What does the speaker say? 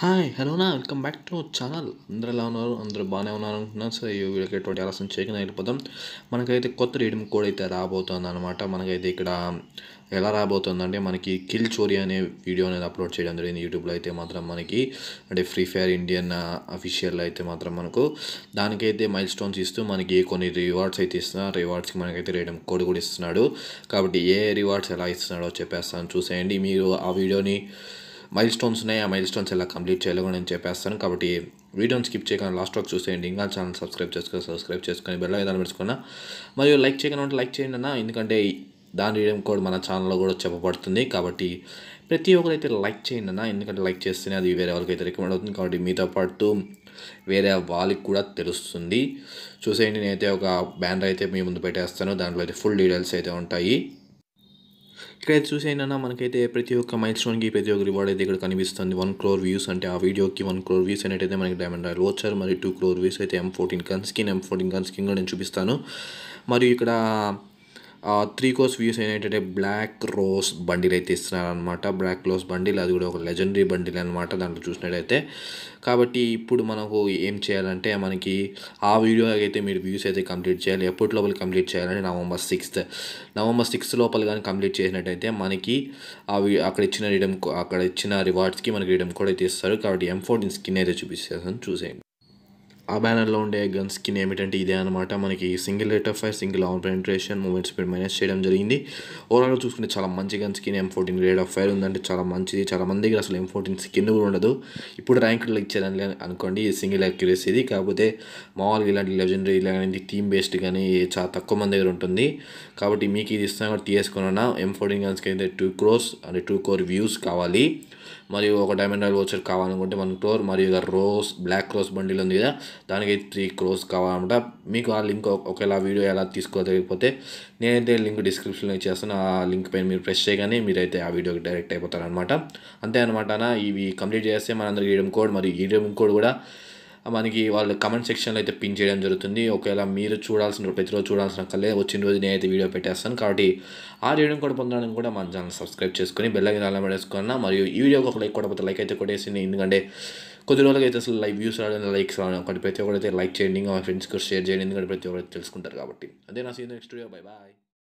Hi hello నా. Welcome back to channel అందరూ ఎలా ఉన్నారు? అందరూ బాగానే ఉన్నారు అనుకుంటున్నాను. సరే ఈ వీడియోకి ఎటువంటి ఆలస్యం చేయకుండా వెళ్ళిపోతాం మనకైతే కొత్త రీడింగ్ కోడ్ అయితే రాబోతుంది అనమాట మనకైతే ఇక్కడ ఎలా రాబోతుందంటే మనకి కిల్ చోరీ అనే వీడియో అనేది అప్లోడ్ చేయడం జరిగింది. యూట్యూబ్లో అయితే మాత్రం మనకి అంటే ఫ్రీ ఫైర్ ఇండియన్ అఫీషియల్ అయితే మాత్రం మనకు దానికైతే మైల్ స్టోన్స్ ఇస్తూ మనకి కొన్ని రివార్డ్స్ అయితే ఇస్తున్నారు రివార్డ్స్కి మనకైతే రీడింగ్ కోడ్ కూడా ఇస్తున్నాడు. కాబట్టి ఏ రివార్డ్స్ ఎలా ఇస్తున్నాడో చెప్పేస్తాను. చూసేయండి. మీరు ఆ వీడియోని మైల్ స్టోన్స్ ఉన్నాయి. ఆ మైల్ స్టోన్స్ ఎలా కంప్లీట్ చేయాలో కూడా నేను చెప్పేస్తాను. కాబట్టి వీడియోని స్కిప్ చేయకుండా లాస్ట్ వరకు చూసేయండి. ఇంకా ఛానల్ సబ్స్క్రైబ్ చేసుకొని సబ్స్క్రైబ్ చేసుకొని బెల్ ఏదైనా పెట్టుకున్నా. మరియు లైక్ చేయకుండా ఉంటే లైక్ చేయండి అన్న. ఎందుకంటే దాని రీడింగ్ కోడ్ మన ఛానల్లో కూడా చెప్పబడుతుంది. కాబట్టి ప్రతి ఒక్కరైతే లైక్ చేయండి అన్న. ఎందుకంటే లైక్ చేస్తేనే అది వేరే వాళ్ళకి అయితే రికమెండ్ అవుతుంది. కాబట్టి మీతో పాటు వేరే వాళ్ళకి కూడా తెలుస్తుంది. చూసేయండి. నేనైతే ఒక బ్యానర్ అయితే మీ ముందు పెట్టేస్తాను. దాంట్లో అయితే ఫుల్ డీటెయిల్స్ అయితే ఉంటాయి. ఇక్కడైతే చూసేయండి మనకైతే ప్రతి ఒక్క మైల్ స్టోన్కి ప్రతి ఒక్క రివార్డ్ అయితే ఇక్కడ కనిపిస్తుంది. వన్ క్రోర్ వ్యూస్ అంటే ఆ వీడియోకి వన్ క్రోర్ వ్యూస్ అనేటైతే మనకి డైమండ్ రాయల్. వచ్చారు మరి టూ క్రోర్ వ్యూస్ అయితే M fourteen gun skin M fourteen gun skin కూడా నేను చూపిస్తాను. మరియు ఇక్కడ త్రీ కోర్స్ వ్యూస్ ఏంటంటే బ్లాక్ రోస్ బండిల్ అయితే ఇస్తున్నారు అనమాట బ్లాక్ రోస్ బండిల్ అది కూడా ఒక లెజెండరీ బండిల్ అనమాట దాంట్లో చూసినట్టయితే. కాబట్టి ఇప్పుడు మనకు ఏం చేయాలంటే మనకి ఆ వీడియో అయితే మీరు వ్యూస్ అయితే కంప్లీట్ చేయాలి. ఎప్పటి లోపల కంప్లీట్ చేయాలంటే నవంబర్ సిక్స్త్ నవంబర్ సిక్స్త్ లోపల కానీ కంప్లీట్ చేసినట్టయితే మనకి అవి అక్కడ ఇచ్చిన రిడమ్ అక్కడ ఇచ్చిన రివార్డ్స్కి మనకి రిడమ్ కూడా అయితే ఇస్తారు. కాబట్టి ఎం ఫోర్టీన్ స్కిన్ అయితే చూపిస్తాను. చూసేయండి. ఆ బ్యానర్లో ఉండే గన్ స్కిన్ ఏమిటంటే ఇదే అనమాట మనకి single rate of fire single on penetration movement speed minus చేయడం జరిగింది. ఓవరాల్గా చూసుకుంటే చాలా మంచి gun skin M fourteen rate of fire ఉందంటే చాలా మంచిది. చాలా మంది దగ్గర అసలు ఎం ఫోర్టీన్ స్కిన్ కూడా ఉండదు. ఇప్పుడు ర్యాంకులు ఇచ్చారని అనుకోండి సింగిల్ అక్యురసీ ఇది కాకపోతే మామూలుగా ఇలాంటి లెజెండరీ ఇలాంటి థీమ్ బేస్డ్ కానీ చాలా తక్కువ మంది దగ్గర ఉంటుంది. కాబట్టి మీకు ఇది ఇస్తాను కూడా తీసుకున్నా ఎం ఫోర్టీన్ గన్స్కి అయితే టూ క్రోస్ అంటే టూ క్రోర్ వ్యూస్ కావాలి. మరియు ఒక డైమండ్ రాయల్ వచ్చర్ కావాలనుకుంటే వన్ క్రోర్ మరియు ఇక రోస్ బ్లాక్ రోస్ బండిల్ ఉంది కదా దానికి త్రీ క్రోస్ కావాలన్నమాట. మీకు ఆ లింక్ ఒకవేళ వీడియో ఎలా తీసుకోలేకపోతే నేనైతే లింక్ డిస్క్రిప్షన్లో ఇచ్చేస్తాను. ఆ లింక్ పైన మీరు ప్రెస్ చేయగానే మీరైతే ఆ వీడియోకి డైరెక్ట్ అయిపోతారనమాట అంతే అనమాట ఇవి కంప్లీట్ చేస్తే మనందరికీ ఈడియం కోడ్ మరియు ఈడియం కోడ్ కూడా మనకి వాళ్ళు కమెంట్ సెక్షన్లో అయితే పిన్ చేయడం జరుగుతుంది. ఒకవేళ మీరు చూడాల్సిన ప్రతిరోజు చూడాల్సిన కలే వచ్చిన రోజు నేనైతే వీడియో పెట్టేస్తాను. కాబట్టి ఆ రీడింగ్ కూడా పొందడానికి కూడా మన ఛానల్ సబ్స్క్రైబ్ చేసుకొని బెల్ ఐకన్ అలా పెట్టేసుకున్నా మరియు ఈ వీడియోకి ఒక లైక్ కొట్టకపోతే లైక్ అయితే కొట్టేసింది. ఎందుకంటే కొద్ది రోజులకి అయితే అసలు లైవ్ వ్యూస్ రావడం లైక్స్ రావడం ఒకటి. ప్రతి ఒక్కరైతే లైక్ చేయండి. మా ఫ్రెండ్స్కి షేర్ చేయండి. ఎందుకంటే ప్రతి ఒక్కరైతే తెలుసుకుంటారు కాబట్టి. అదే నా సీన్ నెక్స్ట్ వీడియో బై బాయ్